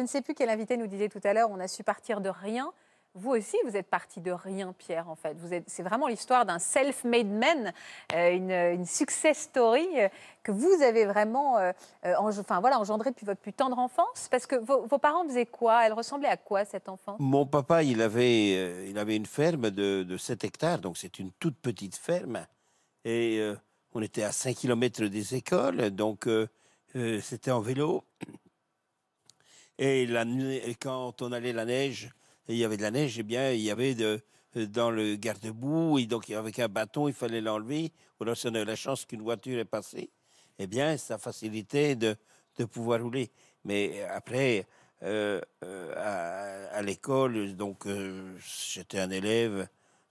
Je ne sais plus quel invité nous disait tout à l'heure, on a su partir de rien. Vous aussi, vous êtes parti de rien, Pierre, en fait. C'est vraiment l'histoire d'un self-made man, euh, une, success story euh, que vous avez vraiment euh, euh, enfin, voilà, engendré depuis votre plus tendre enfance. Parce que vos, parents faisaient quoi? Elle ressemblait à quoi, cette enfance Mon papa, il avait, il avait une ferme de, de 7 hectares, donc c'est une toute petite ferme. Et on était à 5 km des écoles, donc c'était en vélo. Et, la, nuit- et quand on allait la neige, et il y avait de la neige, eh bien, il y avait de, euh, dans le garde-boue, et donc avec un bâton, il fallait l'enlever. Ou alors, si on avait la chance qu'une voiture est passée, eh bien, ça facilitait de, de pouvoir rouler. Mais après, euh, euh, à, à l'école, donc euh, j'étais un élève,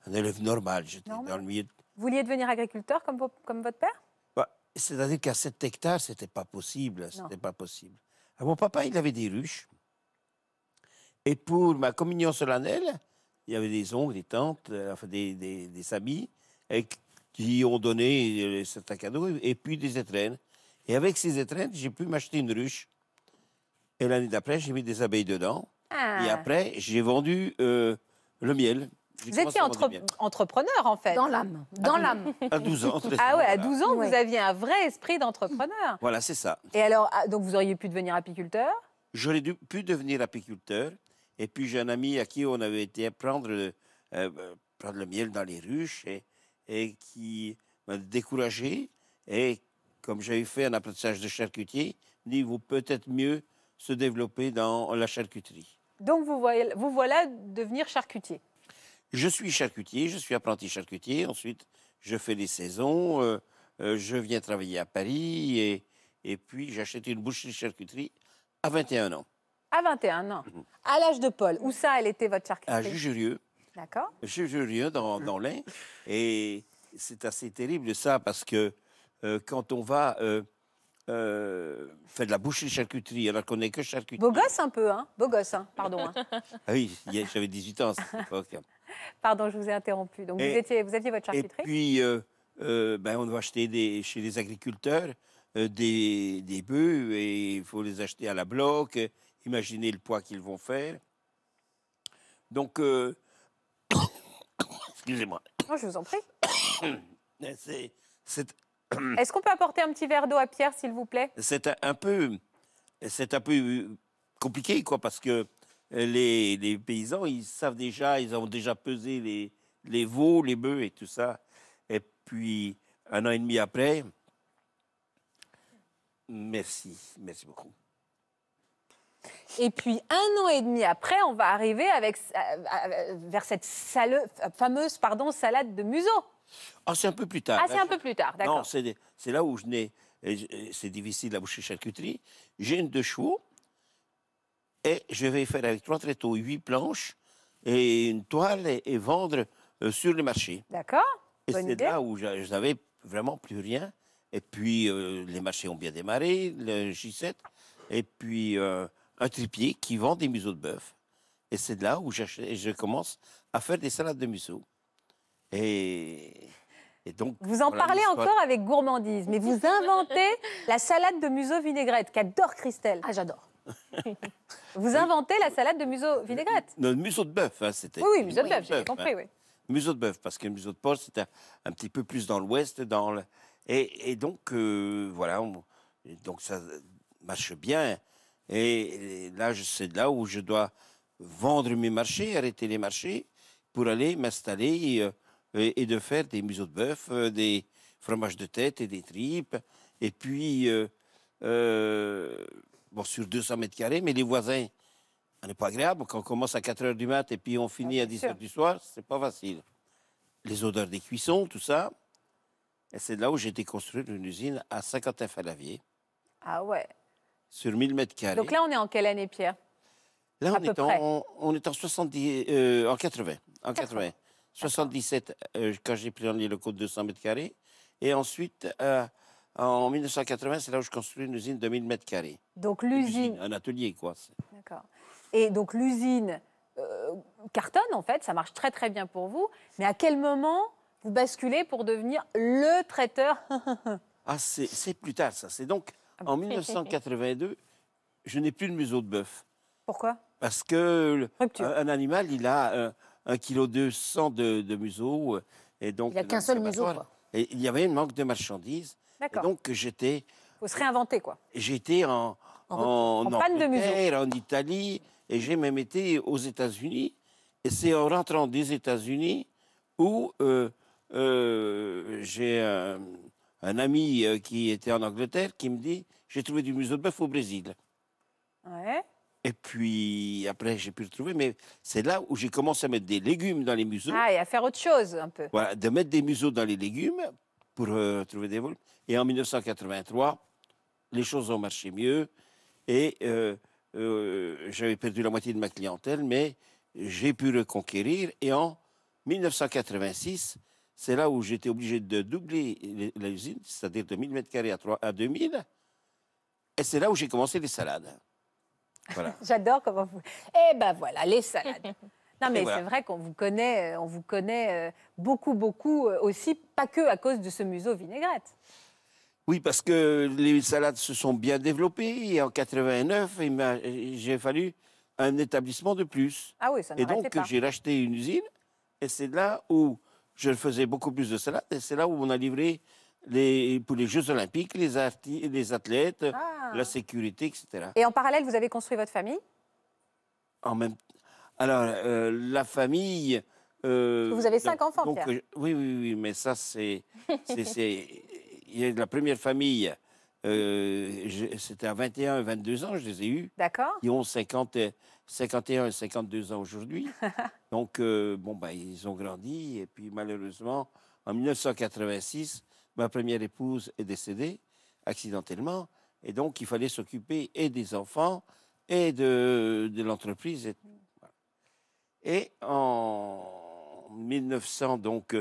un élève normal. J'étais dans le milieu. de- Vous vouliez devenir agriculteur comme, comme votre père? Bah, C'est-à-dire qu'à 7 hectares, c'était pas possible. C'était pas possible. Ah, mon papa, il avait des ruches. Et pour ma communion solennelle, il y avait des oncles, des tantes, euh, enfin des, des, des amis, et qui ont donné euh, certains cadeaux, et puis des étrennes. Et avec ces étrennes, j'ai pu m'acheter une ruche. Et l'année d'après, j'ai mis des abeilles dedans. Et Ah. après, j'ai vendu euh, le miel. Vous étiez entre- entrepreneur, en fait. Dans l'âme. Dans l'âme. À 12 ans. Ah ouais, à voilà. 12 ans, vous aviez un vrai esprit d'entrepreneur. Voilà, c'est ça. Et alors, ah, donc vous auriez pu devenir apiculteur? J'aurais pu devenir apiculteur. Et puis j'ai un ami à qui on avait été prendre, euh, prendre le miel dans les ruches et, et qui m'a découragé. Et comme j'avais fait un apprentissage de charcutier, il dit vaut peut-être mieux se développer dans la charcuterie. Donc vous, voyez, vous voilà devenir charcutier. Je suis charcutier, je suis apprenti charcutier. Ensuite, je fais des saisons. euh, euh, je viens travailler à Paris et, et puis j'achète une boucherie charcuterie à 21 ans, À 21 ans, à l'âge de Paul. Où ça, elle était votre à charcuterie Jugerieux. D'accord. Jugerieux dans, dans l'Ain. Et c'est assez terrible ça parce que euh, quand on va euh, faire de la boucherie charcuterie alors qu'on n'est que charcutier. Beau gosse un peu, hein Beau gosse, hein Pardon. hein. Ah oui, j'avais 18 ans à cette époque. Pardon, je vous ai interrompu. Donc vous, Et- étiez, vous aviez votre Et charcuterie puis, euh, euh, ben, on va acheter des, chez les agriculteurs euh, des, des bœufs et il faut les acheter à la bloc. Imaginez le poids qu'ils vont faire. Donc, excusez-moi, Non, je vous en prie. c'est- Est-ce qu'on peut apporter un petit verre d'eau à Pierre, s'il vous plaît? C'est un- un peu, c'est un peu compliqué, quoi, parce que les, les paysans, ils savent déjà, ils ont déjà pesé les, les veaux, les bœufs et tout ça. Et puis, un an et demi après, merci, merci beaucoup. Et puis un an et demi après, on va arriver avec, euh, euh, vers cette sale- fameuse pardon, salade de museau. Ah, c'est un peu plus tard. Ah, c'est un peu plus tard, Non, d'accord. c'est c'est là où je n'ai. C'est difficile à boucher charcuterie. J'ai une deux chevaux et je vais faire avec trois tréteaux huit planches et une toile et, et vendre euh, sur le marché. D'accord Et c'est là où je n'avais vraiment plus rien. Et puis euh, les marchés ont bien démarré, le J7, et puis euh, un tripier qui vend des museaux de bœuf. Et c'est là où je commence à faire des salades de museaux. Et, et donc. Vous en voilà parlez encore avec gourmandise, mais vous inventez la salade de museau vinaigrette qu'adore Christelle. Ah, j'adore. Vous inventez la salade de museau vinaigrette. Non, museau de bœuf, hein, c'était. Oui, oui, museau de bœuf, j'ai compris, hein. oui. Museau de bœuf, parce que le museau de porc, c'était un, un petit peu plus dans l'ouest, dans le... et, et donc euh, voilà, on- et donc ça marche bien. Et, et là, c'est là où je dois vendre mes marchés, arrêter les marchés, pour aller m'installer euh, et, et de faire des museaux de bœuf, euh, des fromages de tête et des tripes, et puis bon sur 200 mètres carrés, mais les voisins. On n'est pas agréable quand on commence à 4 heures du mat et puis on finit Ah, à c'est 10 sûr. heures du soir, c'est pas facile. Les odeurs des cuissons, tout ça. Et c'est là où j'ai été construire une usine à Saint-Quentin-Falavier, Ah ouais. sur 1000 mètres carrés. Donc là, on est en quelle année, Pierre? Là, on, est en, on est en 70, euh, en 80. En 80. 77, euh, quand j'ai pris en les locaux de 200 mètres carrés. Et ensuite, euh, en 1980, c'est là où je construis une usine de 1000 mètres carrés. Donc l'usine. usine, Un atelier, quoi. D'accord. Et donc l'usine euh, cartonne, en fait, ça marche très très bien pour vous. Mais à quel moment vous basculez pour devenir le traiteur Ah, c'est c'est plus tard, ça. C'est donc en 1982, je n'ai plus de museau de bœuf. Pourquoi? Parce que le- un, un animal, il a euh, un kilo 200 de, de museau. euh, Et donc, Il n'y a qu'un seul museau, quoi. Et il y avait un manque de marchandises. D'accord. donc, j'étais faut se réinventer, quoi. j'étais en, en, En panne de. Angleterre, en Italie, et j'ai même été aux États-Unis. Et c'est en rentrant des États-Unis où euh, euh, j'ai un, un ami euh, qui était en Angleterre qui me dit J'ai trouvé du museau de bœuf au Brésil. Ouais. Et puis après, j'ai pu le trouver, mais c'est là où j'ai commencé à mettre des légumes dans les museaux. Ah, et à faire autre chose, un peu. Voilà, de mettre des museaux dans les légumes pour euh, trouver des vols. Et en 1983, les choses ont marché mieux. Et euh, euh, j'avais perdu la moitié de ma clientèle, mais j'ai pu reconquérir. Et en 1986, c'est là où j'étais obligé de doubler les- l'usine, c'est-à-dire de 1000 mètres carrés à, 3 à 2000. Et c'est là où j'ai commencé les salades. Voilà. J'adore comment vous. Eh ben voilà, les salades. Non, mais voilà. c'est vrai qu'on vous connaît, euh, on vous connaît euh, beaucoup, beaucoup euh, aussi, pas que à cause de ce museau vinaigrette. Oui, parce que les salades se sont bien développées. Et en 89, il m'a- j'ai fallu un établissement de plus. Ah oui, ça Et donc, j'ai racheté une usine. Et c'est là où je faisais beaucoup plus de salades. Et c'est là où on a livré les, pour les Jeux Olympiques, les, athlètes, Ah. la sécurité, etc. Et en parallèle, vous avez construit votre famille? En même Alors, euh, la famille. euh, Vous avez cinq donc- enfants, donc, Pierre. euh, Oui, oui, oui, mais ça, c'est. Il y a la première famille, euh, c'était à 21 et 22 ans, je les ai eus. D'accord Ils ont 50, et- 51 et 52 ans aujourd'hui. Donc, bon, bah, ils ont grandi. Et puis, malheureusement, en 1986, ma première épouse est décédée accidentellement. Et donc, il fallait s'occuper et des enfants et de, de l'entreprise. Et. Et en 1900, donc,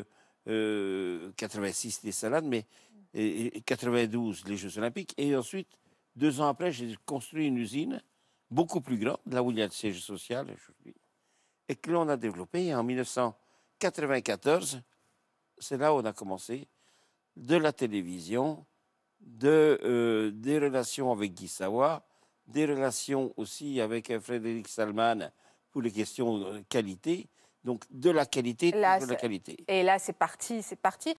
euh, 86, les salades, mais et- et 92, les Jeux Olympiques. Et ensuite, deux ans après, j'ai construit une usine beaucoup plus grande, là où il y a le siège social aujourd'hui, et que l'on a développé Et en 1994. C'est là où on a commencé de la télévision, euh, des relations avec Guy Savoie, des relations aussi avec euh, Frédéric Salman les questions de qualité. Donc, de la qualité, Là, de la qualité. Et là, c'est parti, c'est parti.